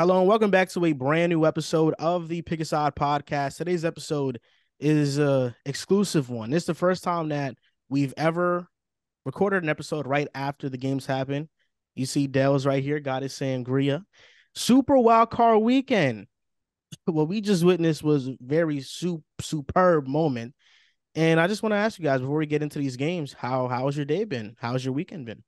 Hello and welcome back to a brand new episode of the Pick a Side podcast. Today's episode is a exclusive one. Is the first time that we've ever recorded an episode right after the games happen. You see Dale's right here, got his sangria. Super wild card weekend. What we just witnessed was a very super superb moment. And I just want to ask you guys before we get into these games, how how's your day been? How's your weekend been?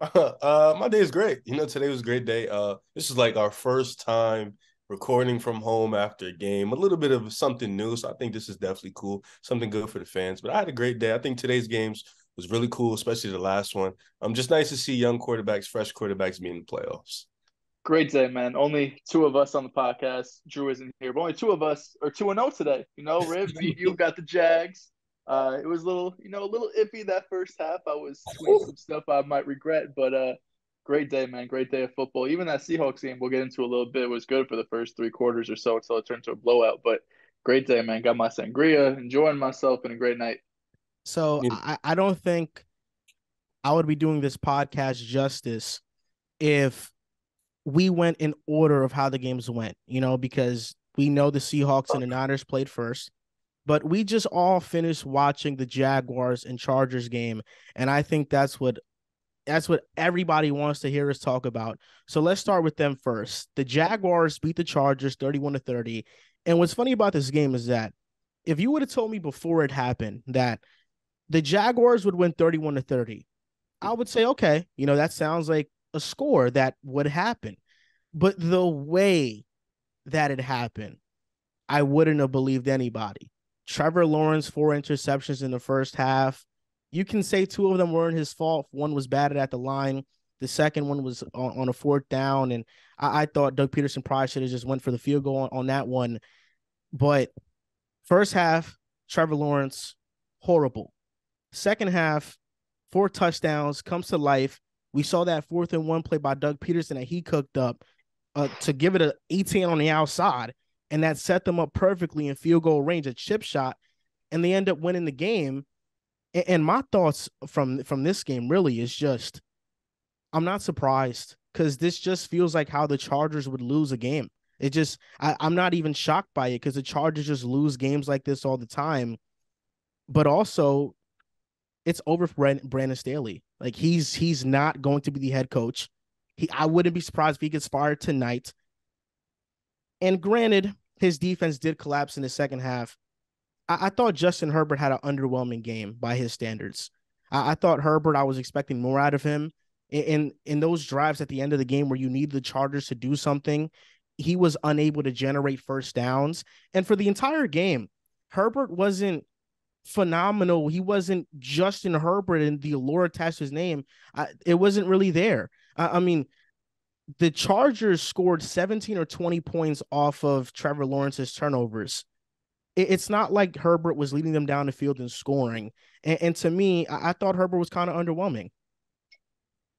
Uh, my day is great. You know, today was a great day. Uh, this is like our first time recording from home after a game. A little bit of something new, so I think this is definitely cool. Something good for the fans. But I had a great day. I think today's games was really cool, especially the last one. Um, just nice to see young quarterbacks, fresh quarterbacks in the playoffs. Great day, man. Only two of us on the podcast. Drew isn't here, but only two of us are two and zero oh today. You know, Riv, you got the Jags. Uh, it was a little, you know, a little iffy that first half. I was tweeting some stuff I might regret, but uh, great day, man. Great day of football. Even that Seahawks game, we'll get into a little bit, was good for the first three quarters or so until it turned to a blowout. But great day, man. Got my sangria, enjoying myself, and a great night. So I, I don't think I would be doing this podcast justice if we went in order of how the games went, you know, because we know the Seahawks and the Niners played first. But we just all finished watching the Jaguars and Chargers game, and I think that's what that's what everybody wants to hear us talk about. So let's start with them first. The Jaguars beat the Chargers 31 to 30. And what's funny about this game is that if you would have told me before it happened that the Jaguars would win 31 to 30, I would say, okay, you know, that sounds like a score that would happen. But the way that it happened, I wouldn't have believed anybody. Trevor Lawrence, four interceptions in the first half. You can say two of them weren't his fault. One was batted at the line. The second one was on, on a fourth down. And I, I, thought Doug Pederson probably should have just went for the field goal on, on that one. But first half, Trevor Lawrence, horrible. Second half, four touchdowns, comes to life. We saw that fourth and one play by Doug Pederson that he cooked up uh, to give it an 18 on the outside and that set them up perfectly in field goal range, a chip shot, and they end up winning the game. And my thoughts from from this game really is just, I'm not surprised because this just feels like how the Chargers would lose a game. It just, I, I'm not even shocked by it because the Chargers just lose games like this all the time. But also, it's over for Brandon Staley. Like he's he's not going to be the head coach. He I wouldn't be surprised if he gets fired tonight. And granted, his defense did collapse in the second half. I, I thought Justin Herbert had an underwhelming game by his standards. I, I thought Herbert, I was expecting more out of him. In, in in those drives at the end of the game where you need the Chargers to do something, he was unable to generate first downs. And for the entire game, Herbert wasn't phenomenal. He wasn't Justin Herbert and the allure attached to his name. I, it wasn't really there. I, I mean, the Chargers scored 17 or 20 points off of Trevor Lawrence's turnovers. It's not like Herbert was leading them down the field and scoring. And, and to me, I, I thought Herbert was kind of underwhelming.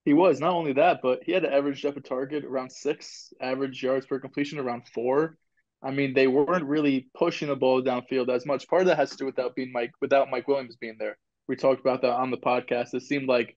He was not only that, but he had an average depth of target around six, average yards per completion around four. I mean, they weren't really pushing the ball downfield as much. Part of that has to do without being Mike without Mike Williams being there. We talked about that on the podcast. It seemed like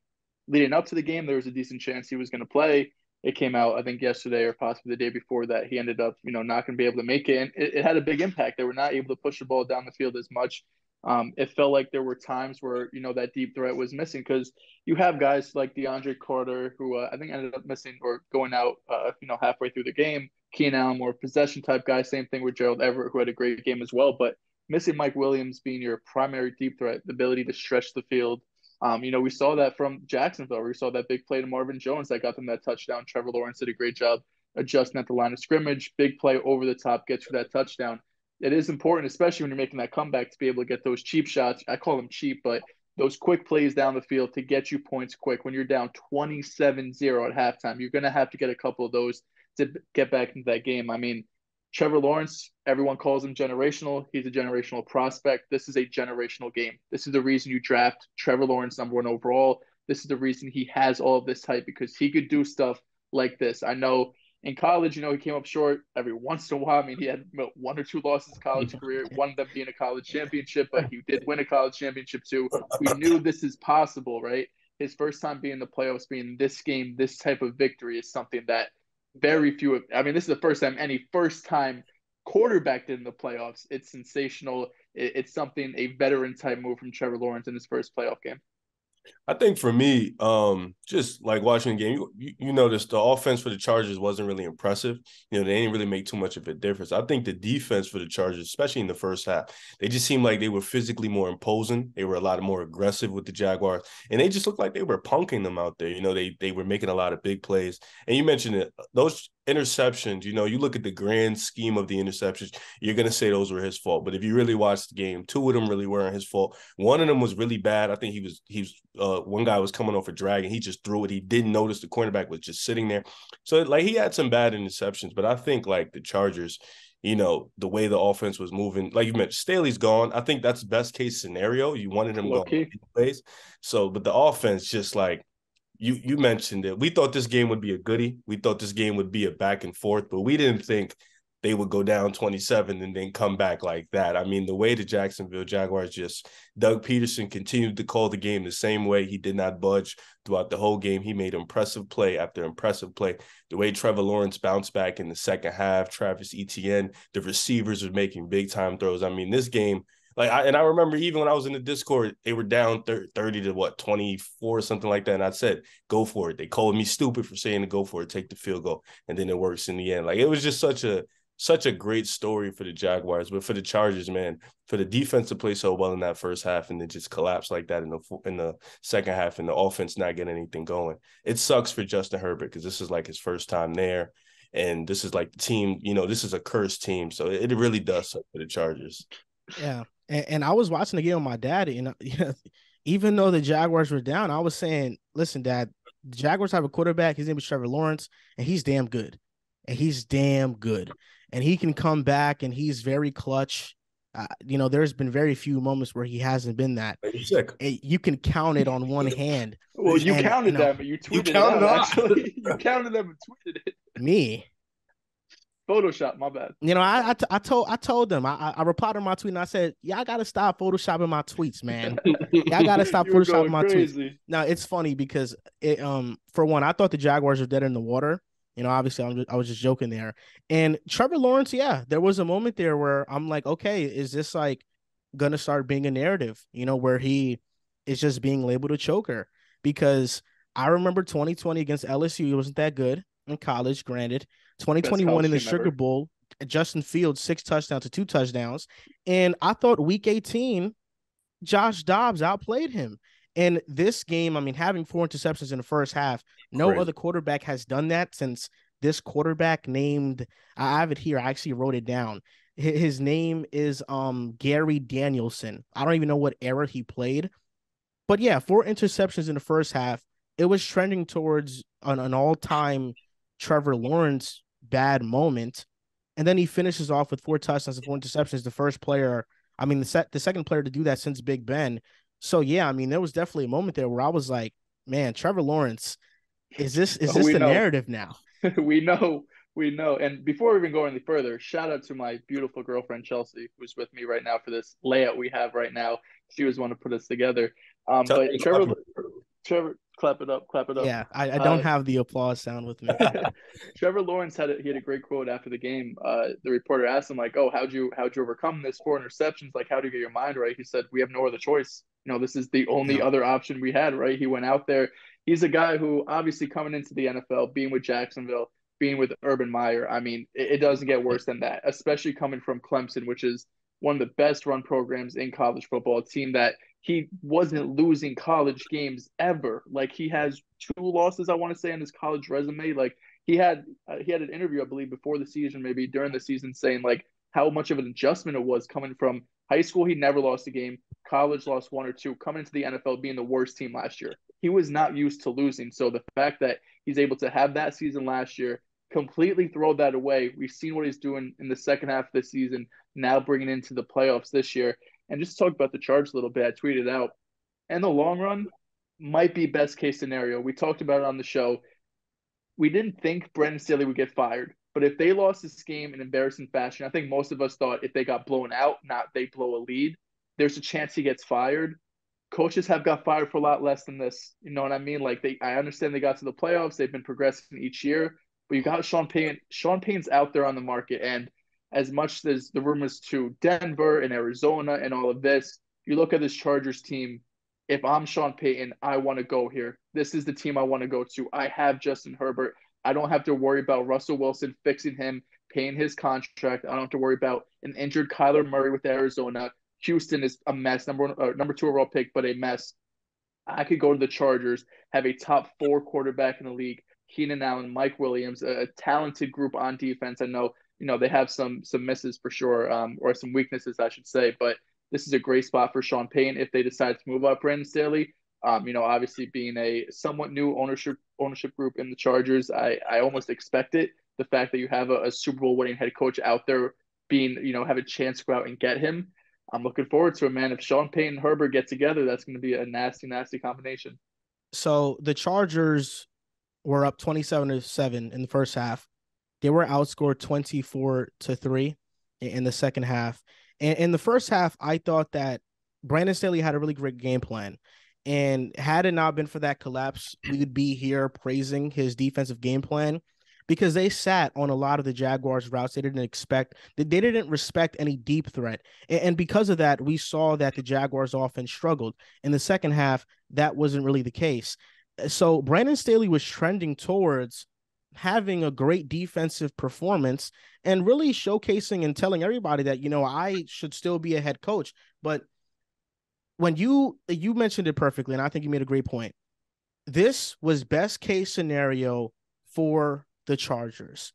leading up to the game, there was a decent chance he was going to play it came out, I think, yesterday or possibly the day before that he ended up, you know, not going to be able to make it. And it, it, had a big impact. They were not able to push the ball down the field as much. Um, it felt like there were times where, you know, that deep threat was missing because you have guys like DeAndre Carter, who uh, I think ended up missing or going out, uh, you know, halfway through the game. Keenan Allen, more possession type guy. Same thing with Gerald Everett, who had a great game as well. But missing Mike Williams being your primary deep threat, the ability to stretch the field, um, you know, we saw that from Jacksonville. We saw that big play to Marvin Jones that got them that touchdown. Trevor Lawrence did a great job adjusting at the line of scrimmage. Big play over the top gets you that touchdown. It is important, especially when you're making that comeback, to be able to get those cheap shots. I call them cheap, but those quick plays down the field to get you points quick. When you're down 27 0 at halftime, you're going to have to get a couple of those to get back into that game. I mean, Trevor Lawrence, everyone calls him generational. He's a generational prospect. This is a generational game. This is the reason you draft Trevor Lawrence number one overall. This is the reason he has all of this hype because he could do stuff like this. I know in college, you know, he came up short every once in a while. I mean, he had one or two losses in college career, one of them being a college championship, but he did win a college championship too. We knew this is possible, right? His first time being in the playoffs, being this game, this type of victory is something that very few. Of, I mean, this is the first time any first time quarterback did in the playoffs. It's sensational. It's something a veteran type move from Trevor Lawrence in his first playoff game. I think for me, um, just like watching the game, you, you noticed the offense for the Chargers wasn't really impressive. You know, they didn't really make too much of a difference. I think the defense for the Chargers, especially in the first half, they just seemed like they were physically more imposing. They were a lot more aggressive with the Jaguars, and they just looked like they were punking them out there. You know, they they were making a lot of big plays. And you mentioned it; those interceptions, you know, you look at the grand scheme of the interceptions, you're going to say those were his fault. But if you really watch the game, two of them really weren't his fault. One of them was really bad. I think he was, he was, uh, one guy was coming off a drag and he just threw it. He didn't notice the cornerback was just sitting there. So, like, he had some bad interceptions, but I think, like, the Chargers, you know, the way the offense was moving, like you mentioned, Staley's gone. I think that's best case scenario. You wanted him okay. going So, but the offense just like, you you mentioned it. We thought this game would be a goodie. We thought this game would be a back and forth, but we didn't think they would go down 27 and then come back like that. I mean, the way the Jacksonville Jaguars just Doug Pederson continued to call the game the same way. He did not budge throughout the whole game. He made impressive play after impressive play. The way Trevor Lawrence bounced back in the second half, Travis Etienne, the receivers were making big time throws. I mean, this game like I and I remember even when I was in the Discord, they were down 30 to what 24 something like that. And I said, go for it. They called me stupid for saying to go for it, take the field goal. And then it works in the end. Like it was just such a such a great story for the Jaguars, but for the Chargers, man, for the defense to play so well in that first half and then just collapse like that in the in the second half and the offense not getting anything going, it sucks for Justin Herbert because this is like his first time there, and this is like the team. You know, this is a cursed team, so it really does suck for the Chargers. Yeah, and, and I was watching the game with my dad, and you know, even though the Jaguars were down, I was saying, "Listen, Dad, the Jaguars have a quarterback. His name is Trevor Lawrence, and he's damn good, and he's damn good, and he can come back, and he's very clutch." Uh, you know, there's been very few moments where he hasn't been that. You can count it on one hand. Well, you and, counted you know, them, but you tweeted you counted it out, actually. you counted them and tweeted it. Me, Photoshop, my bad. You know, I I, t- I told I told them I I replied to my tweet and I said, "Y'all got to stop photoshopping my tweets, man. Y'all got to stop photoshopping my crazy. tweets." Now it's funny because it um for one, I thought the Jaguars were dead in the water. You know, obviously I'm just, I was just joking there. And Trevor Lawrence, yeah, there was a moment there where I'm like, okay, is this like gonna start being a narrative? You know, where he is just being labeled a choker because I remember 2020 against LSU, he wasn't that good in college, granted. 2021 in the Sugar ever. Bowl, Justin Fields, six touchdowns to two touchdowns. And I thought week 18, Josh Dobbs outplayed him. And this game, I mean, having four interceptions in the first half, no Crazy. other quarterback has done that since this quarterback named, I have it here. I actually wrote it down. His name is um Gary Danielson. I don't even know what era he played. But yeah, four interceptions in the first half. It was trending towards an, an all-time Trevor Lawrence bad moment. And then he finishes off with four touchdowns and four interceptions. The first player, I mean, the set, the second player to do that since Big Ben. So yeah, I mean, there was definitely a moment there where I was like, man, Trevor Lawrence, is this is this the know. narrative now? we know, we know. And before we even go any further, shout out to my beautiful girlfriend Chelsea, who's with me right now for this layout we have right now. She was one to put us together. Um, but Trevor, Trevor, clap it up, clap it up. Yeah, I, I don't uh, have the applause sound with me. Trevor Lawrence had a, he had a great quote after the game. Uh, the reporter asked him like, "Oh, how'd you how'd you overcome this four interceptions? Like, how do you get your mind right?" He said, "We have no other choice. You know, this is the only other option we had. Right? He went out there. He's a guy who obviously coming into the NFL, being with Jacksonville, being with Urban Meyer. I mean, it, it doesn't get worse than that, especially coming from Clemson, which is one of the best run programs in college football. A team that he wasn't losing college games ever. Like he has two losses, I want to say, on his college resume. Like he had uh, he had an interview, I believe, before the season, maybe during the season, saying like how much of an adjustment it was coming from high school. He never lost a game. College lost one or two. Coming into the NFL, being the worst team last year, he was not used to losing. So the fact that he's able to have that season last year, completely throw that away. We've seen what he's doing in the second half of the season now bringing into the playoffs this year. And just talk about the charge a little bit. I tweeted out, in the long run, might be best case scenario. We talked about it on the show. We didn't think Brandon Staley would get fired, but if they lost this game in embarrassing fashion, I think most of us thought if they got blown out, not they blow a lead, there's a chance he gets fired. Coaches have got fired for a lot less than this. You know what I mean? Like they, I understand they got to the playoffs. They've been progressing each year, But you got Sean Payton. Sean Payton's out there on the market, and as much as the rumors to Denver and Arizona and all of this, you look at this Chargers team. If I'm Sean Payton, I want to go here. This is the team I want to go to. I have Justin Herbert. I don't have to worry about Russell Wilson fixing him, paying his contract. I don't have to worry about an injured Kyler Murray with Arizona. Houston is a mess, number one, uh, number two overall pick, but a mess. I could go to the Chargers, have a top four quarterback in the league, Keenan Allen, Mike Williams, a, a talented group on defense. I know, you know, they have some some misses for sure, um, or some weaknesses, I should say, but this is a great spot for Sean Payton if they decide to move up Brandon Staley. Um, you know, obviously being a somewhat new ownership ownership group in the Chargers, I, I almost expect it. The fact that you have a, a Super Bowl winning head coach out there being, you know, have a chance to go out and get him. I'm looking forward to it, man. If Sean Payton and Herbert get together, that's going to be a nasty, nasty combination. So the Chargers were up 27 to 7 in the first half. They were outscored 24 to 3 in the second half. And in the first half, I thought that Brandon Staley had a really great game plan. And had it not been for that collapse, we would be here praising his defensive game plan because they sat on a lot of the Jaguars' routes. They didn't expect, they didn't respect any deep threat. And because of that, we saw that the Jaguars' offense struggled. In the second half, that wasn't really the case. So Brandon Staley was trending towards having a great defensive performance and really showcasing and telling everybody that, you know, I should still be a head coach. But when you you mentioned it perfectly, and I think you made a great point. This was best case scenario for the Chargers.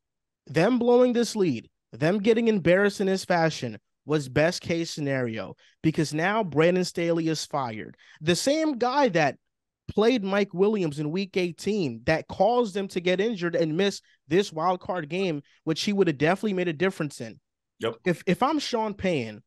Them blowing this lead, them getting embarrassed in this fashion was best case scenario because now Brandon Staley is fired. The same guy that played Mike Williams in week 18 that caused them to get injured and miss this wild card game, which he would have definitely made a difference in. Yep. If if I'm Sean Payton,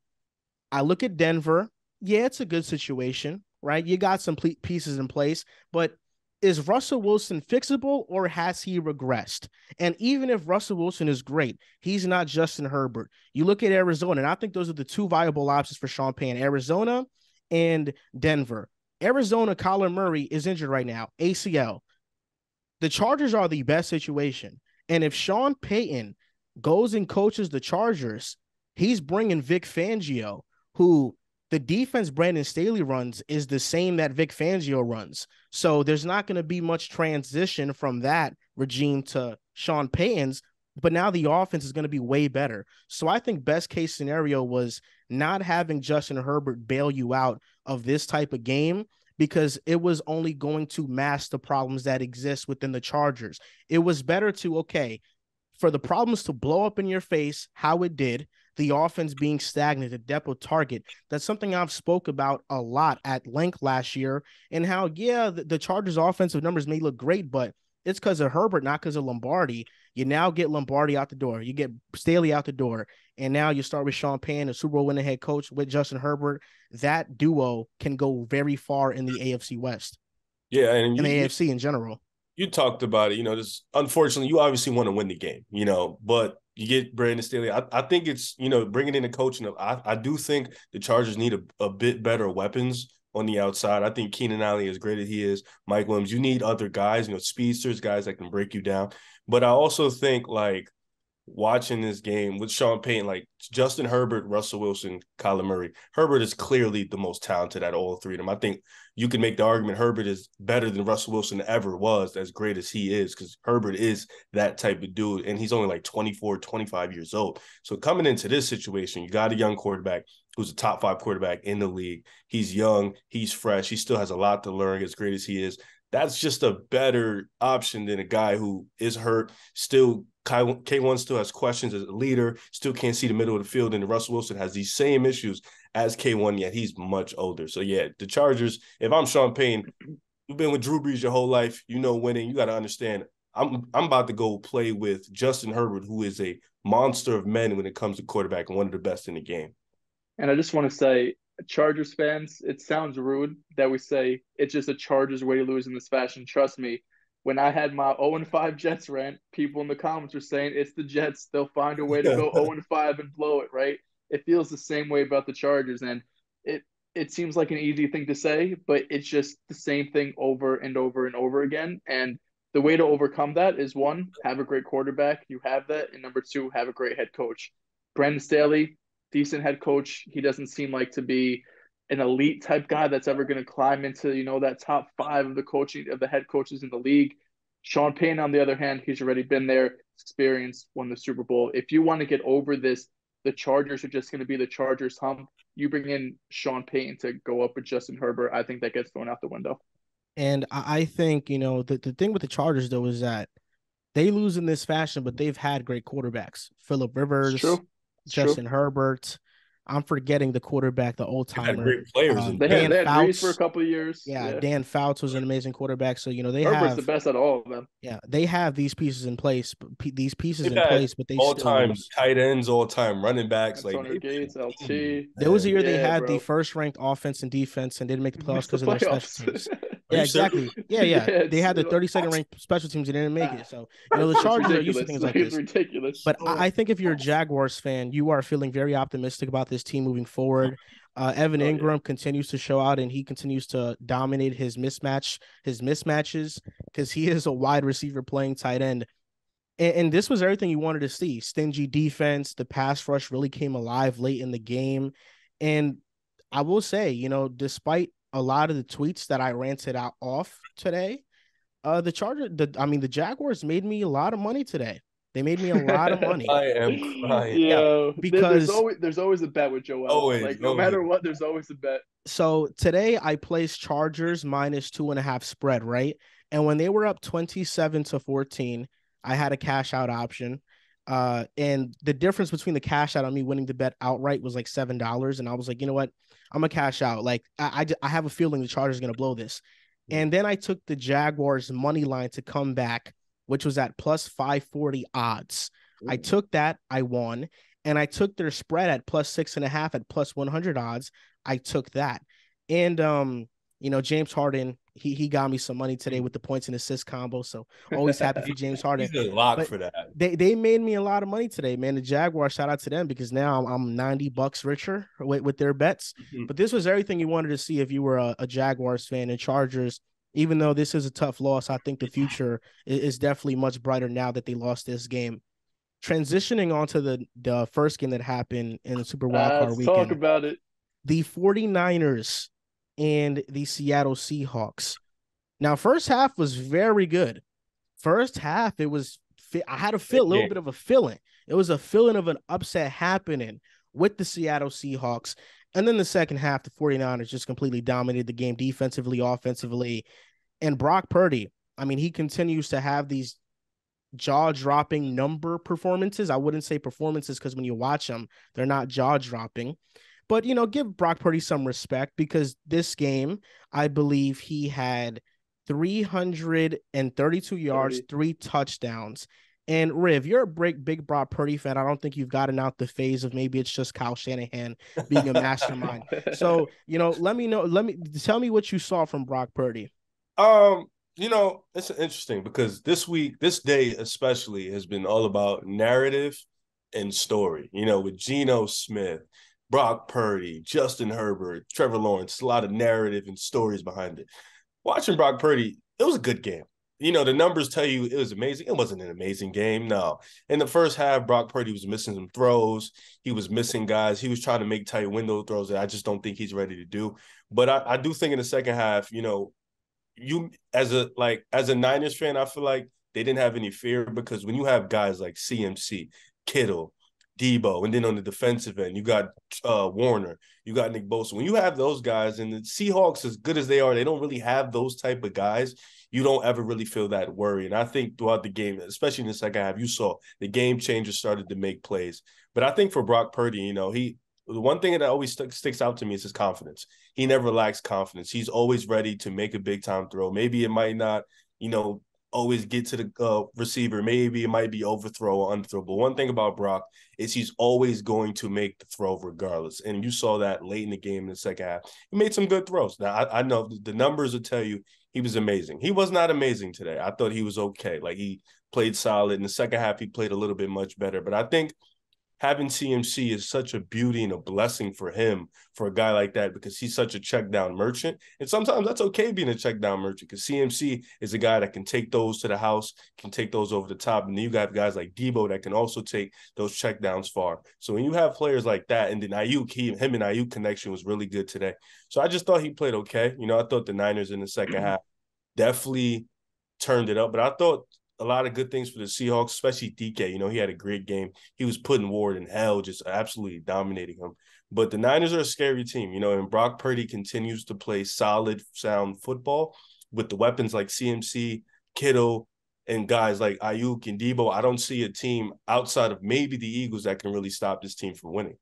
I look at Denver yeah, it's a good situation, right? You got some pieces in place, but is Russell Wilson fixable or has he regressed? And even if Russell Wilson is great, he's not Justin Herbert. You look at Arizona, and I think those are the two viable options for Sean Payton Arizona and Denver. Arizona, Kyler Murray is injured right now, ACL. The Chargers are the best situation. And if Sean Payton goes and coaches the Chargers, he's bringing Vic Fangio, who the defense Brandon Staley runs is the same that Vic Fangio runs. So there's not going to be much transition from that regime to Sean Payton's, but now the offense is going to be way better. So I think best case scenario was not having Justin Herbert bail you out of this type of game because it was only going to mask the problems that exist within the Chargers. It was better to okay, for the problems to blow up in your face how it did the offense being stagnant, the depth of target. That's something I've spoke about a lot at length last year, and how yeah, the, the Chargers' offensive numbers may look great, but it's because of Herbert, not because of Lombardi. You now get Lombardi out the door, you get Staley out the door, and now you start with Sean Payton, a Super Bowl winning head coach with Justin Herbert. That duo can go very far in the AFC West. Yeah, and in the AFC in general. You talked about it. You know, this unfortunately, you obviously want to win the game. You know, but you get Brandon Staley. I, I think it's you know bringing in a coach, and I, I do think the Chargers need a, a bit better weapons on the outside. I think Keenan Allen, as great as he is, Mike Williams, you need other guys, you know, speedsters, guys that can break you down. But I also think like watching this game with Sean Payton, like Justin Herbert, Russell Wilson, Kyler Murray. Herbert is clearly the most talented at all three of them. I think you can make the argument Herbert is better than Russell Wilson ever was, as great as he is, because Herbert is that type of dude. And he's only like 24, 25 years old. So coming into this situation, you got a young quarterback who's a top five quarterback in the league. He's young, he's fresh, he still has a lot to learn, as great as he is that's just a better option than a guy who is hurt, still K1 still has questions as a leader, still can't see the middle of the field, and Russell Wilson has these same issues as K1, yet he's much older. So yeah, the Chargers, if I'm Sean Payton, you've been with Drew Brees your whole life, you know winning, you got to understand. I'm I'm about to go play with Justin Herbert, who is a monster of men when it comes to quarterback and one of the best in the game. And I just want to say, Chargers fans, it sounds rude that we say it's just a Chargers way to lose in this fashion. Trust me, when I had my 0 and 5 Jets rant, people in the comments were saying it's the Jets. They'll find a way to go 0 and 5 and blow it, right? It feels the same way about the Chargers. And it it seems like an easy thing to say, but it's just the same thing over and over and over again. And the way to overcome that is one, have a great quarterback. You have that. And number two, have a great head coach. Brandon Staley, decent head coach. He doesn't seem like to be an elite type guy that's ever going to climb into, you know, that top five of the coaching of the head coaches in the league. Sean Payton, on the other hand, he's already been there, experienced, won the Super Bowl. If you want to get over this, the Chargers are just going to be the Chargers hump. You bring in Sean Payton to go up with Justin Herbert. I think that gets thrown out the window. And I think, you know, the, the thing with the Chargers, though, is that they lose in this fashion, but they've had great quarterbacks. Philip Rivers, Justin true. Herbert. I'm forgetting the quarterback, the old timer. Great players. Um, they Dan had, they had Fouts, for a couple of years. Yeah, yeah, Dan Fouts was an amazing quarterback. So you know they Herbert's have the best at all of them. Yeah, they have these pieces in place. These pieces in place, but they all time tight ends, all time running backs, Antonio like Gates, LT. There was a year yeah, they had bro. the first ranked offense and defense and didn't make the playoffs because of their special teams. yeah, exactly. Yeah, yeah, yeah. They had the 32nd ranked special teams and didn't make it. So you know the Chargers are used to things like this. ridiculous. But I think if you're a Jaguars fan, you are feeling very optimistic about this team moving forward. Uh, Evan oh, Engram yeah. continues to show out and he continues to dominate his mismatch, his mismatches, because he is a wide receiver playing tight end. And, and, this was everything you wanted to see. Stingy defense, the pass rush really came alive late in the game. And I will say, you know, despite a lot of the tweets that I ranted out off today, uh, the Charger, the I mean, the Jaguars made me a lot of money today. They made me a lot of money. I am crying. Yeah, because there's always there's always a bet with Joel. Always, like no always. matter what, there's always a bet. So today I placed Chargers minus two and a half spread, right? And when they were up 27 to 14, I had a cash out option. Uh, and the difference between the cash out on me winning the bet outright was like seven dollars, and I was like, you know what, I'm gonna cash out. Like I, I, I have a feeling the Chargers gonna blow this. And then I took the Jaguars money line to come back which was at plus 540 odds. Ooh. I took that, I won, and I took their spread at plus six and a half at plus 100 odds. I took that. And, um, you know, James Harden, he he got me some money today with the points and assist combo. So always happy for James Harden. He's a lock but for that. They they made me a lot of money today, man. The Jaguars, shout out to them because now I'm, I'm 90 bucks richer with, with their bets. Mm-hmm. But this was everything you wanted to see if you were a, a Jaguars fan and Chargers even though this is a tough loss, I think the future is definitely much brighter now that they lost this game. Transitioning onto the, the first game that happened in the Super Wild Card weekend. Talk about it. The 49ers and the Seattle Seahawks. Now, first half was very good. First half, it was I had a feel a little bit of a feeling. It was a feeling of an upset happening with the Seattle Seahawks. And then the second half, the 49ers just completely dominated the game defensively, offensively. And Brock Purdy, I mean, he continues to have these jaw dropping number performances. I wouldn't say performances because when you watch them, they're not jaw dropping. But, you know, give Brock Purdy some respect because this game, I believe he had 332 yards, 30. three touchdowns, and Riv, you're a big, big Brock Purdy fan. I don't think you've gotten out the phase of maybe it's just Kyle Shanahan being a mastermind. so, you know, let me know. Let me tell me what you saw from Brock Purdy. Um, you know, it's interesting because this week, this day especially, has been all about narrative and story. You know, with Geno Smith, Brock Purdy, Justin Herbert, Trevor Lawrence, a lot of narrative and stories behind it. Watching Brock Purdy, it was a good game you know, the numbers tell you it was amazing. It wasn't an amazing game. No. In the first half, Brock Purdy was missing some throws. He was missing guys. He was trying to make tight window throws that I just don't think he's ready to do. But I, I do think in the second half, you know, you as a like as a Niners fan, I feel like they didn't have any fear because when you have guys like CMC, Kittle, Deebo, and then on the defensive end, you got uh, Warner, you got Nick Bosa. When you have those guys, and the Seahawks, as good as they are, they don't really have those type of guys you don't ever really feel that worry. And I think throughout the game, especially in the second half, you saw the game changers started to make plays. But I think for Brock Purdy, you know, he the one thing that always st- sticks out to me is his confidence. He never lacks confidence. He's always ready to make a big time throw. Maybe it might not, you know, always get to the uh, receiver. Maybe it might be overthrow or underthrow. But one thing about Brock is he's always going to make the throw regardless. And you saw that late in the game in the second half. He made some good throws. Now I, I know the numbers will tell you he was amazing. He was not amazing today. I thought he was okay. Like he played solid. In the second half, he played a little bit much better. But I think having CMC is such a beauty and a blessing for him, for a guy like that, because he's such a check down merchant. And sometimes that's okay being a check down merchant because CMC is a guy that can take those to the house, can take those over the top. And then you got guys like Deebo that can also take those check downs far. So when you have players like that, and then Aiyuk, he, him and Aiyuk connection was really good today. So I just thought he played okay. You know, I thought the Niners in the second mm-hmm. half definitely turned it up, but I thought a lot of good things for the Seahawks, especially DK. You know, he had a great game. He was putting Ward in hell, just absolutely dominating him. But the Niners are a scary team, you know, and Brock Purdy continues to play solid, sound football with the weapons like CMC, Kittle, and guys like Aiyuk and Deebo. I don't see a team outside of maybe the Eagles that can really stop this team from winning.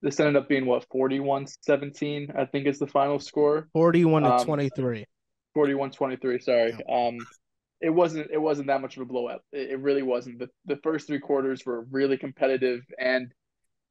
This ended up being what 41-17, I think is the final score. 41 to um, 23. 41-23, sorry. Yeah. Um it wasn't it wasn't that much of a blowout. It, it really wasn't. The the first three quarters were really competitive and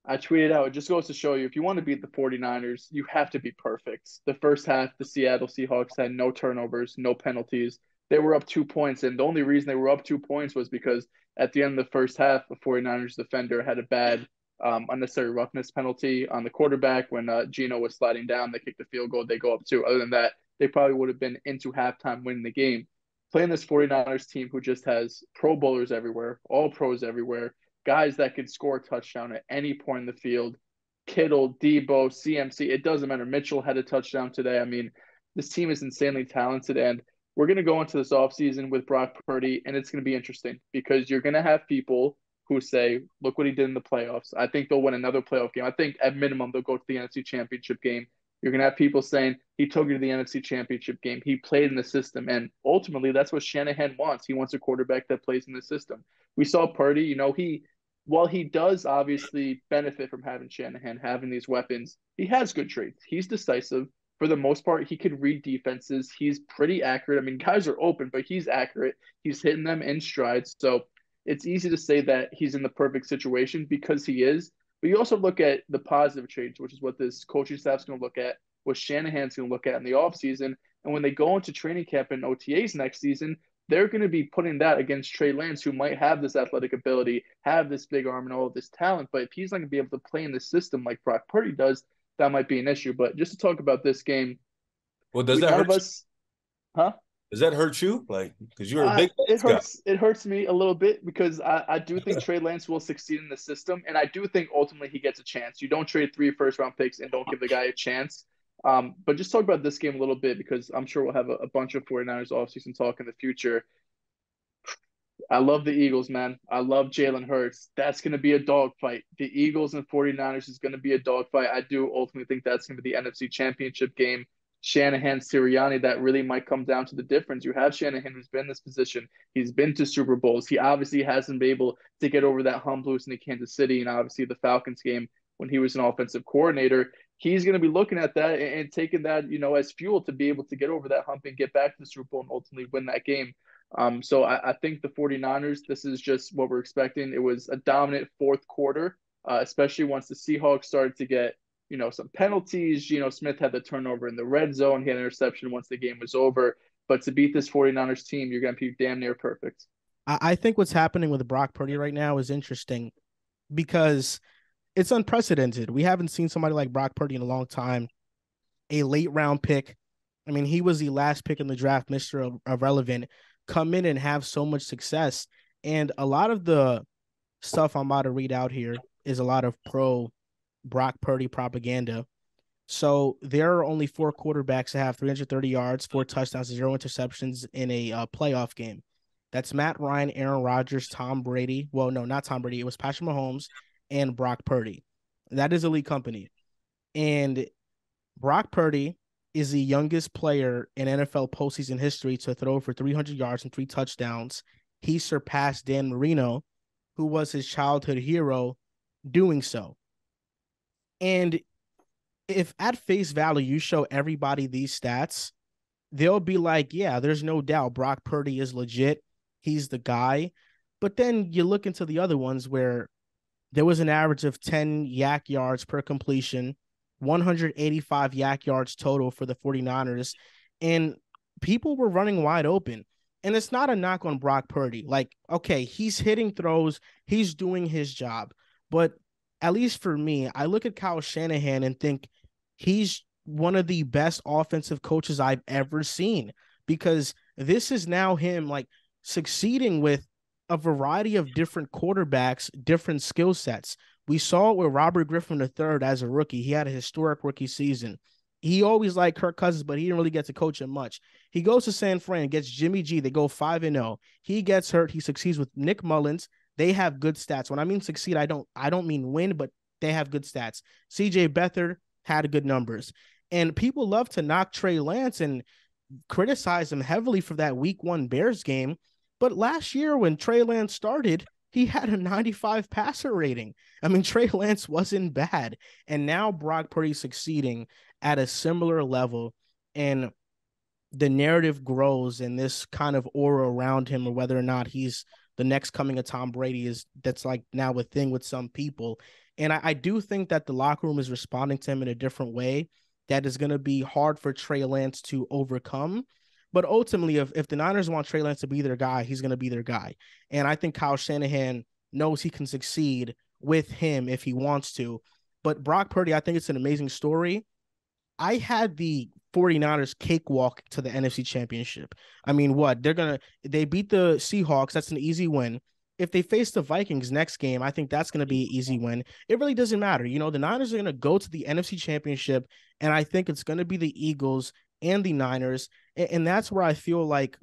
I tweeted out, it just goes to show you if you want to beat the 49ers, you have to be perfect. The first half, the Seattle Seahawks had no turnovers, no penalties. They were up two points, and the only reason they were up two points was because at the end of the first half, the 49ers defender had a bad um, unnecessary roughness penalty on the quarterback when uh, Geno was sliding down. They kicked the field goal, they go up two. Other than that, they probably would have been into halftime winning the game playing this 49ers team who just has pro bowlers everywhere, all pros everywhere, guys that could score a touchdown at any point in the field. Kittle, Deebo, CMC, it doesn't matter. Mitchell had a touchdown today. I mean, this team is insanely talented and we're going to go into this offseason with Brock Purdy and it's going to be interesting because you're going to have people who say, look what he did in the playoffs. I think they'll win another playoff game. I think at minimum they'll go to the NFC championship game. You're going to have people saying he took you to the NFC Championship game. He played in the system. And ultimately, that's what Shanahan wants. He wants a quarterback that plays in the system. We saw Purdy, you know, he, while he does obviously benefit from having Shanahan, having these weapons, he has good traits. He's decisive. For the most part, he could read defenses. He's pretty accurate. I mean, guys are open, but he's accurate. He's hitting them in strides. So it's easy to say that he's in the perfect situation because he is. But you also look at the positive traits, which is what this coaching staff's going to look at, what Shanahan's going to look at in the offseason. And when they go into training camp and OTAs next season, they're going to be putting that against Trey Lance, who might have this athletic ability, have this big arm, and all of this talent. But if he's not going to be able to play in the system like Brock Purdy does, that might be an issue. But just to talk about this game, well, does that hurt? Us, huh? Does that hurt you? Like, because you're a big. Uh, it hurts. Guy. It hurts me a little bit because I, I do think Trey Lance will succeed in the system, and I do think ultimately he gets a chance. You don't trade three first round picks and don't give the guy a chance. Um, but just talk about this game a little bit because I'm sure we'll have a, a bunch of 49ers offseason talk in the future. I love the Eagles, man. I love Jalen Hurts. That's going to be a dogfight. The Eagles and 49ers is going to be a dogfight. I do ultimately think that's going to be the NFC Championship game. Shanahan, Sirianni, that really might come down to the difference. You have Shanahan who's been in this position. He's been to Super Bowls. He obviously hasn't been able to get over that hump losing to Kansas City and obviously the Falcons game when he was an offensive coordinator. He's going to be looking at that and, and taking that, you know, as fuel to be able to get over that hump and get back to the Super Bowl and ultimately win that game. Um, so I, I, think the 49ers, this is just what we're expecting. It was a dominant fourth quarter, uh, especially once the Seahawks started to get you know, some penalties. Geno Smith had the turnover in the red zone. He had an interception once the game was over. But to beat this 49ers team, you're going to be damn near perfect. I think what's happening with Brock Purdy right now is interesting because it's unprecedented. We haven't seen somebody like Brock Purdy in a long time. A late round pick. I mean, he was the last pick in the draft, Mr. Irrelevant, come in and have so much success. And a lot of the stuff I'm about to read out here is a lot of pro Brock Purdy propaganda. So there are only four quarterbacks that have 330 yards, four touchdowns, zero interceptions in a uh, playoff game. That's Matt Ryan, Aaron Rodgers, Tom Brady. Well, no, not Tom Brady. It was Patrick Mahomes and Brock Purdy. That is elite company. And Brock Purdy is the youngest player in NFL postseason history to throw for 300 yards and three touchdowns. He surpassed Dan Marino, who was his childhood hero, doing so. And if at face value you show everybody these stats, they'll be like, yeah, there's no doubt Brock Purdy is legit. He's the guy. But then you look into the other ones where there was an average of 10 YAC yards per completion, 185 YAC yards total for the 49ers. And people were running wide open. And it's not a knock on Brock Purdy. Like, okay, he's hitting throws, he's doing his job. But at least for me, I look at Kyle Shanahan and think he's one of the best offensive coaches I've ever seen because this is now him like succeeding with a variety of different quarterbacks, different skill sets. We saw it with Robert Griffin III as a rookie. He had a historic rookie season. He always liked Kirk Cousins, but he didn't really get to coach him much. He goes to San Fran, gets Jimmy G. They go 5 and 0. He gets hurt. He succeeds with Nick Mullens. They have good stats. When I mean succeed, I don't I don't mean win, but they have good stats. CJ Beathard had good numbers. And people love to knock Trey Lance and criticize him heavily for that week one Bears game. But last year, when Trey Lance started, he had a 95 passer rating. I mean, Trey Lance wasn't bad. And now Brock Purdy succeeding at a similar level. And the narrative grows and this kind of aura around him, or whether or not he's the next coming of Tom Brady, is that's like now a thing with some people. And I, I do think that the locker room is responding to him in a different way that is going to be hard for Trey Lance to overcome. But ultimately, if, if the Niners want Trey Lance to be their guy, he's going to be their guy. And I think Kyle Shanahan knows he can succeed with him if he wants to. But Brock Purdy, I think it's an amazing story. I had the 49ers cakewalk to the NFC Championship. I mean, what? They're going to they beat the Seahawks, that's an easy win if they face the Vikings next game, I think that's going to be an easy win. It really doesn't matter. You know, the Niners are going to go to the NFC Championship, and I think it's going to be the Eagles and the Niners. And, and that's where I feel like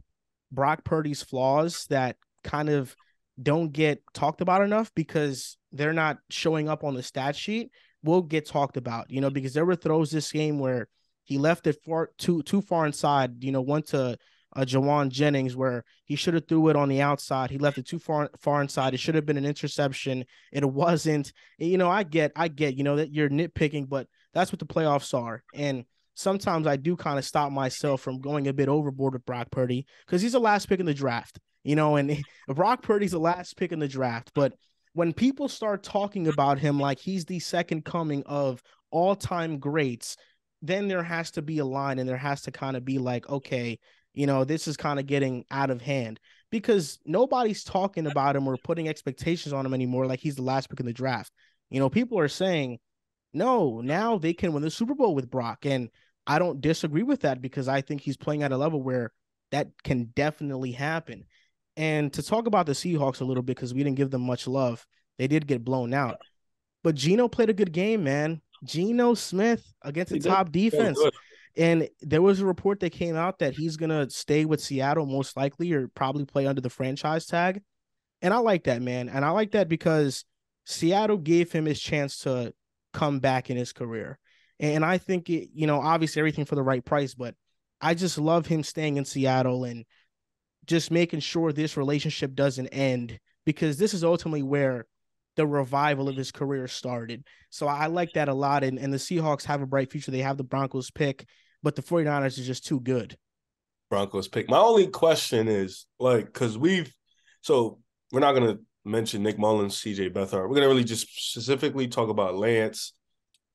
Brock Purdy's flaws that kind of don't get talked about enough because they're not showing up on the stat sheet will get talked about, you know, because there were throws this game where he left it far too too far inside, you know, went to uh, Jauan Jennings, where he should have threw it on the outside. He left it too far far inside. It should have been an interception. It wasn't. You know, I get, I get, you know, that you're nitpicking, but that's what the playoffs are. And sometimes I do kind of stop myself from going a bit overboard with Brock Purdy because he's the last pick in the draft. You know, and Brock Purdy's the last pick in the draft. But when people start talking about him like he's the second coming of all time greats, then there has to be a line and there has to kind of be like, okay, you know, this is kind of getting out of hand because nobody's talking about him or putting expectations on him anymore like he's the last pick in the draft. You know, people are saying, no, now they can win the Super Bowl with Brock. And I don't disagree with that because I think he's playing at a level where that can definitely happen. And to talk about the Seahawks a little bit, because we didn't give them much love, they did get blown out. But Geno played a good game, man. Geno Smith against the top defense. And there was a report that came out that he's gonna stay with Seattle most likely, or probably play under the franchise tag. And I like that, man. And I like that because Seattle gave him his chance to come back in his career. And I think it, you know, obviously everything for the right price, but I just love him staying in Seattle and just making sure this relationship doesn't end because this is ultimately where the revival of his career started. So I like that a lot. And, and the Seahawks have a bright future. They have the Broncos pick, but the 49ers are just too good. Broncos pick. My only question is like, because we've, so we're not going to mention Nick Mullens, CJ Beathard. We're going to really just specifically talk about Lance,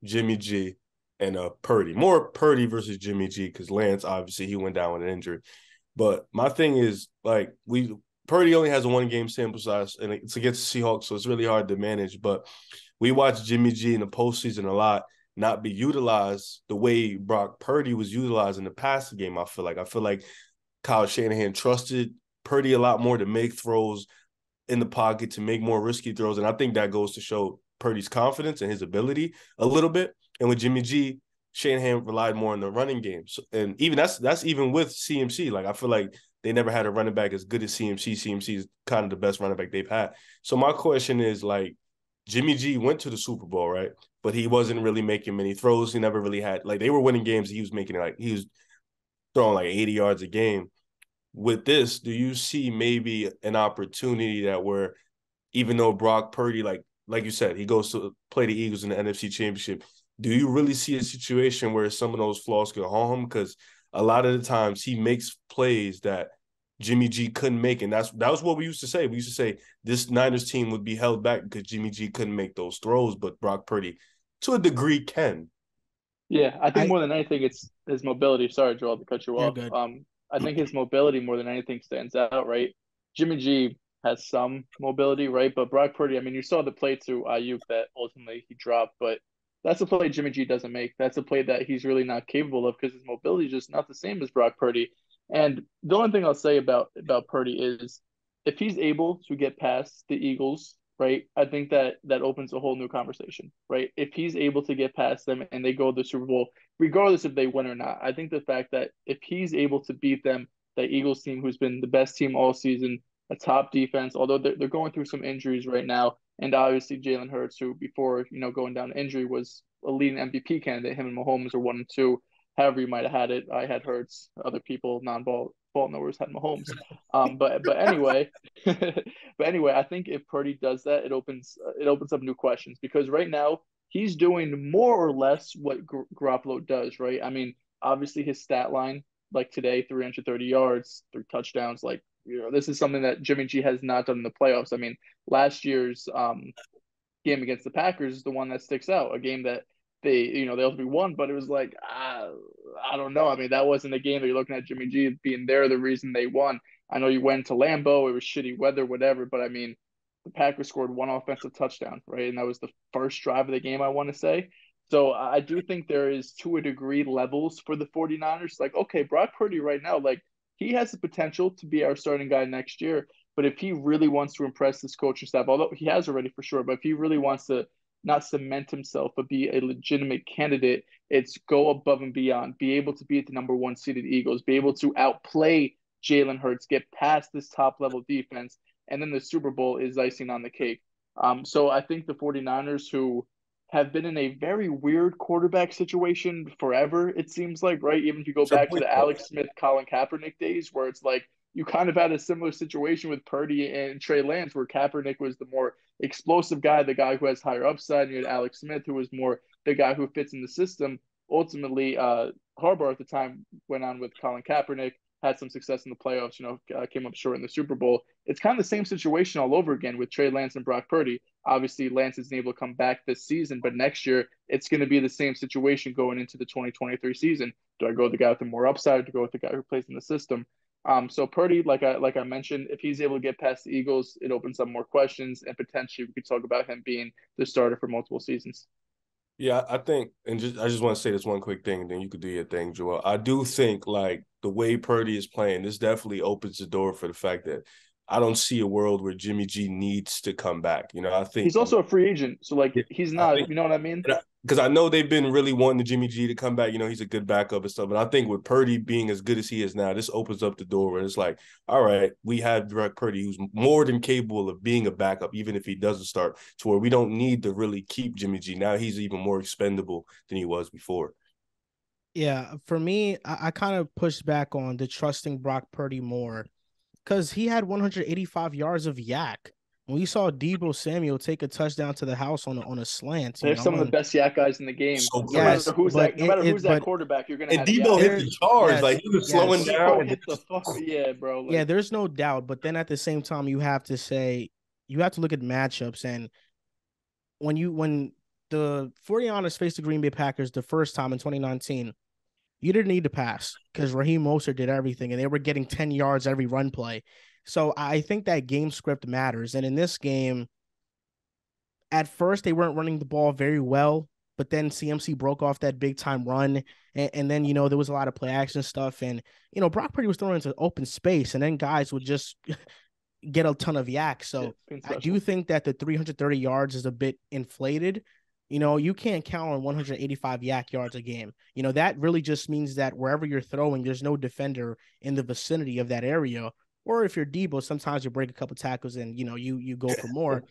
Jimmy G, and uh Purdy. More Purdy versus Jimmy G because Lance, obviously, he went down with an injury. But my thing is, like, we Purdy only has a one game sample size, and it's against the Seahawks, so it's really hard to manage. But we watched Jimmy G in the postseason a lot not be utilized the way Brock Purdy was utilized in the passing game. I feel like I feel like Kyle Shanahan trusted Purdy a lot more to make throws in the pocket, to make more risky throws, and I think that goes to show Purdy's confidence and his ability a little bit. And with Jimmy G, Shanahan relied more on the running game, so, and even that's that's even with CMC. Like I feel like they never had a running back as good as CMC. CMC is kind of the best running back they've had. So my question is like, Jimmy G went to the Super Bowl, right? But he wasn't really making many throws. He never really had like they were winning games. He was making like he was throwing like 80 yards a game. With this, do you see maybe an opportunity that where even though Brock Purdy, like like you said, he goes to play the Eagles in the NFC Championship, do you really see a situation where some of those flaws could harm him? Because a lot of the times he makes plays that Jimmy G couldn't make, and that's that was what we used to say. We used to say this Niners team would be held back because Jimmy G couldn't make those throws, but Brock Purdy, to a degree, can. Yeah, I think I, more than anything, it's his mobility. Sorry, Joel, to cut you off. Um, I think his mobility more than anything stands out. Right, Jimmy G has some mobility, right? But Brock Purdy, I mean, you saw the play to Aiyuk that ultimately he dropped, but that's a play Jimmy G doesn't make. That's a play that he's really not capable of because his mobility is just not the same as Brock Purdy. And the only thing I'll say about about Purdy is if he's able to get past the Eagles, right? I think that that opens a whole new conversation, right? If he's able to get past them and they go to the Super Bowl, regardless if they win or not, I think the fact that if he's able to beat them, that Eagles team who's been the best team all season, a top defense, although they're, they're going through some injuries right now, and obviously Jalen Hurts, who before you know going down to injury was a leading MVP candidate. Him and Mahomes are one and two. However, you might have had it. I had Hurts. Other people, non-ball ball knowers, had Mahomes. Um, but but anyway, but anyway, I think if Purdy does that, it opens it opens up new questions because right now he's doing more or less what Gar- Garoppolo does. Right? I mean, obviously his stat line, like today, 330 yards, three touchdowns, like you know, this is something that Jimmy G has not done in the playoffs. I mean, last year's um, game against the Packers is the one that sticks out, a game that they, you know, they ultimately won, but it was like, uh, I don't know. I mean, that wasn't a game that you're looking at Jimmy G being there, the reason they won. I know you went to Lambeau, it was shitty weather, whatever, but I mean, the Packers scored one offensive touchdown, right? And that was the first drive of the game, I want to say. So I do think there is, to a degree, levels for the 49ers. Like, okay, Brock Purdy right now, like, he has the potential to be our starting guy next year. But if he really wants to impress this coaching staff, although he has already for sure, but if he really wants to not cement himself, but be a legitimate candidate, it's go above and beyond, be able to beat the number one seeded Eagles, be able to outplay Jalen Hurts, get past this top level defense, and then the Super Bowl is icing on the cake. Um, so I think the 49ers, who have been in a very weird quarterback situation forever. It seems like, right? Even if you go back to the Alex Smith, Colin Kaepernick days, where it's like you kind of had a similar situation with Purdy and Trey Lance, where Kaepernick was the more explosive guy, the guy who has higher upside, and you had Alex Smith, who was more the guy who fits in the system. Ultimately, uh, Harbaugh at the time went on with Colin Kaepernick had some success in the playoffs, you know, uh, came up short in the Super Bowl. It's kind of the same situation all over again with Trey Lance and Brock Purdy. Obviously, Lance isn't able to come back this season, but next year it's going to be the same situation going into the 2023 season. Do I go with the guy with the more upside, or do I go with the guy who plays in the system? Um, so Purdy, like I like I mentioned, if he's able to get past the Eagles, it opens up more questions, and potentially we could talk about him being the starter for multiple seasons. Yeah, I think, and just I just want to say this one quick thing, and then you could do your thing, Joel. I do think like the way Purdy is playing, this definitely opens the door for the fact that I don't see a world where Jimmy G needs to come back. You know, I think he's also a free agent, so like he's not. Think, you know what I mean? Because I, I, know they've been really wanting the Jimmy G to come back. You know, he's a good backup and stuff. But I think with Purdy being as good as he is now, this opens up the door where it's like, all right, we have Brock Purdy, who's more than capable of being a backup, even if he doesn't start. To where we don't need to really keep Jimmy G. Now he's even more expendable than he was before. Yeah, for me, I, I kind of pushed back on the trusting Brock Purdy more because he had 185 yards of YAC. We saw Deebo Samuel take a touchdown to the house on a, on a slant. They're some of the best YAC guys in the game. So no yes, matter who's that, no matter who's it, that quarterback, you're gonna. And Deebo hit the charge, yes, like he was yes. slowing down. Hit the fuck, yeah, bro. Like, yeah, there's no doubt. But then at the same time, you have to say you have to look at matchups and when you when the 49ers faced the Green Bay Packers the first time in 2019, you didn't need to pass because Raheem Mostert did everything and they were getting 10 yards every run play. So I think that game script matters. And in this game, at first they weren't running the ball very well, but then CMC broke off that big time run. And, and then, you know, there was a lot of play action stuff. And, you know, Brock Purdy was throwing into open space and then guys would just get a ton of YAC. So yeah, I do think that the 330 yards is a bit inflated. You know, you can't count on 185 YAC yards a game. You know, that really just means that wherever you're throwing, there's no defender in the vicinity of that area. Or if you're Deebo, sometimes you break a couple tackles and you know you you go for more.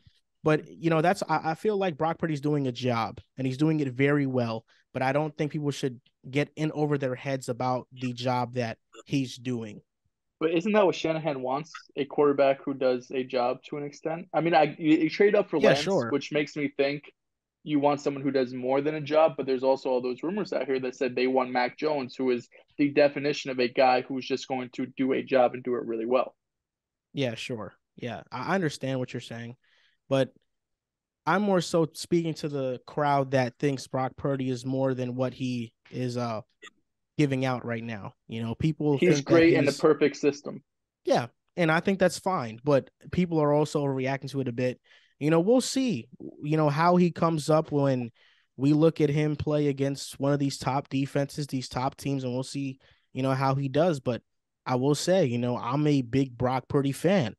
But you know, that's I, I feel like Brock Purdy's doing a job and he's doing it very well. But I don't think people should get in over their heads about the job that he's doing. But isn't that what Shanahan wants? A quarterback who does a job to an extent. I mean, I you, you trade up for yeah, Lance, sure. which makes me think you want someone who does more than a job, but there's also all those rumors out here that said they want Mac Jones, who is the definition of a guy who's just going to do a job and do it really well. Yeah, sure. Yeah, I understand what you're saying, but I'm more so speaking to the crowd that thinks Brock Purdy is more than what he is uh giving out right now. You know, people he's great he's... in the perfect system. Yeah, and I think that's fine. But people are also reacting to it a bit. You know, we'll see. You know how he comes up when we look at him play against one of these top defenses, these top teams, and we'll see. You know how he does. But I will say, you know, I'm a big Brock Purdy fan.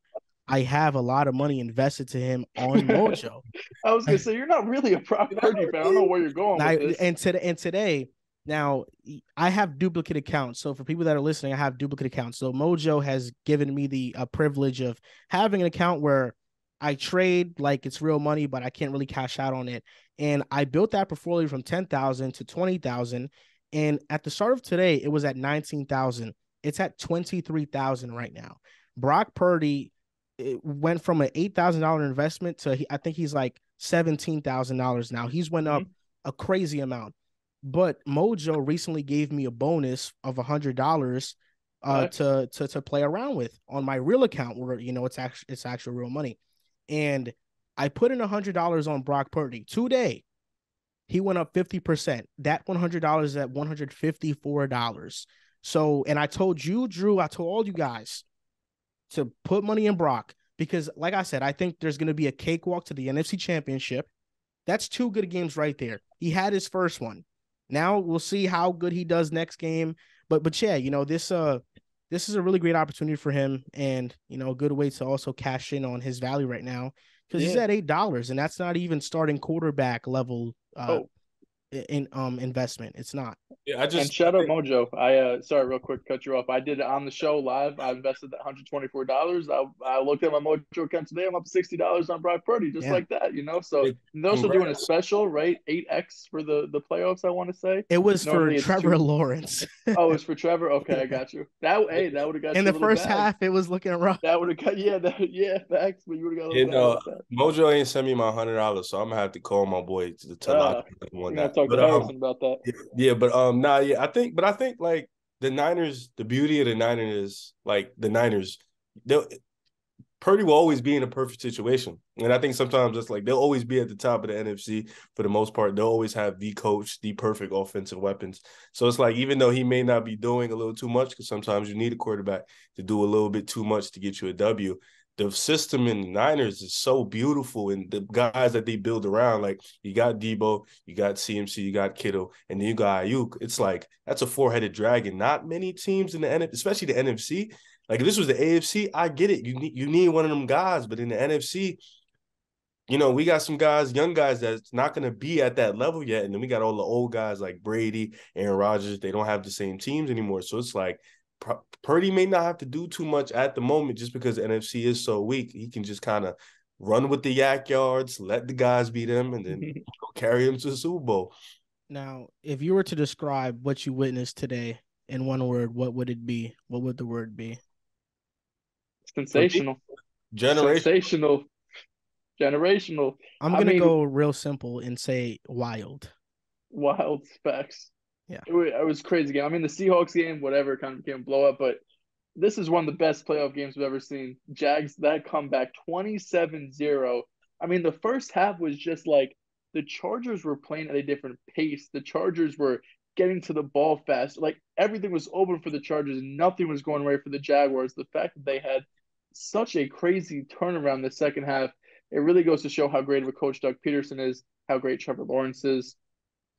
I have a lot of money invested to him on Mojo. I was gonna say you're not really a Brock Purdy fan. I don't know where you're going with this. And today, and today, now I have duplicate accounts. So for people that are listening, I have duplicate accounts. So Mojo has given me the uh, privilege of having an account where I trade like it's real money, but I can't really cash out on it. And I built that portfolio from ten thousand to twenty thousand. And at the start of today, it was at nineteen thousand. It's at twenty three thousand right now. Brock Purdy went from an eight thousand dollar investment to he, I think he's like seventeen thousand dollars now. He's went up mm-hmm. a crazy amount. But Mojo recently gave me a bonus of a hundred dollars uh, to to to play around with on my real account where you know it's actually it's actual real money, and I put in a hundred dollars on Brock Purdy today. He went up fifty percent. That one hundred dollars is at one hundred fifty four dollars. So, and I told you, Drew, I told all you guys to put money in Brock because, like I said, I think there's going to be a cakewalk to the NFC Championship. That's two good games right there. He had his first one. Now we'll see how good he does next game. But but yeah, you know this uh this is a really great opportunity for him, and you know a good way to also cash in on his value right now because yeah. he's at eight dollars, and that's not even starting quarterback level uh, oh in um investment. It's not. Yeah, I just and shout out Mojo. I uh sorry, real quick, cut you off. I did it on the show live. I invested that hundred twenty four dollars. I I looked at my Mojo account today. I'm up sixty dollars on Brock Purdy, just yeah. like that. You know, so they're also doing a special, right? Eight X for the the playoffs. I want to say it was Normally for Trevor two... Lawrence. oh, it's for Trevor. Okay, I got you. That hey, that would have got in the first bag. half. It was looking rough. That would have got yeah, that, yeah, facts. But you would have got. You know, Mojo ain't sent me my hundred dollars, so I'm gonna have to call my boy to, to uh, lock one. Talk but, to um, about that. Yeah, but um, nah, yeah, I think, but I think like the Niners, the beauty of the Niners is like the Niners, they'll Purdy will always be in a perfect situation. And I think sometimes it's like they'll always be at the top of the NFC for the most part. They'll always have the coach, the perfect offensive weapons. So it's like even though he may not be doing a little too much, because sometimes you need a quarterback to do a little bit too much to get you a W, the system in the Niners is so beautiful, and the guys that they build around, like you got Deebo, you got CMC, you got Kittle, and then you got Aiyuk. It's like that's a four-headed dragon. Not many teams in the NFC, especially the NFC. Like if this was the AFC, I get it. You need you need one of them guys, but in the NFC, you know, we got some guys, young guys that's not going to be at that level yet. And then we got all the old guys like Brady, Aaron Rodgers. They don't have the same teams anymore. So it's like Purdy may not have to do too much at the moment just because the NFC is so weak. He can just kind of run with the YAC yards, let the guys beat him, and then carry him to the Super Bowl. Now, if you were to describe what you witnessed today in one word, what would it be? What would the word be? Sensational. Generational. Sensational. Generational. I'm gonna go real simple and say wild. Wild specs. Yeah, it was, it was crazy game. I mean, the Seahawks game, whatever, kind of became a blow up, but this is one of the best playoff games we've ever seen. Jags that comeback 27-0. I mean, the first half was just like the Chargers were playing at a different pace. The Chargers were getting to the ball fast. Like everything was open for the Chargers nothing was going right for the Jaguars. The fact that they had such a crazy turnaround the second half, it really goes to show how great of a coach Doug Pederson is, how great Trevor Lawrence is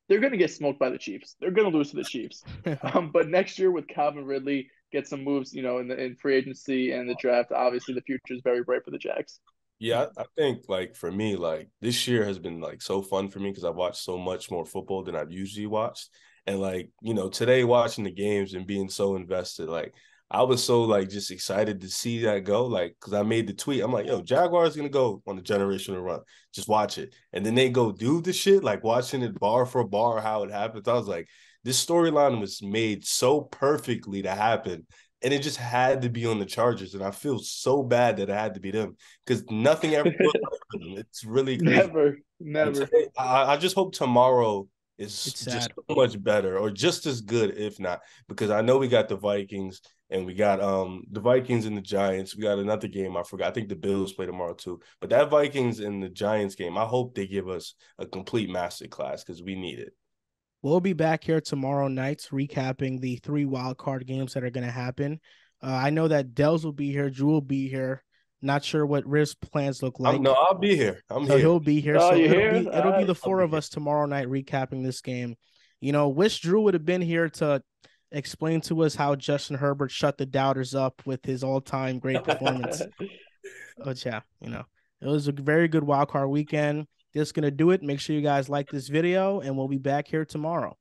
they're going to get smoked by the Chiefs. They're going to lose to the Chiefs. um, but next year with Calvin Ridley, get some moves, you know, in the in free agency and the draft. Obviously, the future is very bright for the Jags. Yeah, I, I think like for me, like this year has been like so fun for me because I've watched so much more football than I've usually watched. And like, you know, today watching the games and being so invested, like I was so like just excited to see that go, like because I made the tweet. I'm like, yo, Jaguars gonna go on the generational run. Just watch it, and then they go do the shit, like watching it bar for bar how it happens. I was like, this storyline was made so perfectly to happen, and it just had to be on the Chargers. And I feel so bad that it had to be them because nothing ever. it's really crazy. never, never. I, I just hope tomorrow is just so much better or just as good, if not, because I know we got the Vikings and we got um the Vikings and the Giants. We got another game. I forgot. I think the Bills play tomorrow too. But that Vikings and the Giants game, I hope they give us a complete master class because we need it. We'll be back here tomorrow night recapping the three wild card games that are going to happen. Uh, I know that Dehls will be here. Drew will be here. Not sure what Riv's plans look like. I'm, no, I'll be here. I'm so here. he'll be here. Oh, so it'll here? be it'll be the four be of here. us tomorrow night recapping this game. You know, wish Drew would have been here to explain to us how Justin Herbert shut the doubters up with his all-time great performance. but yeah, you know, it was a very good wild card weekend. That's gonna do it. Make sure you guys like this video, and we'll be back here tomorrow.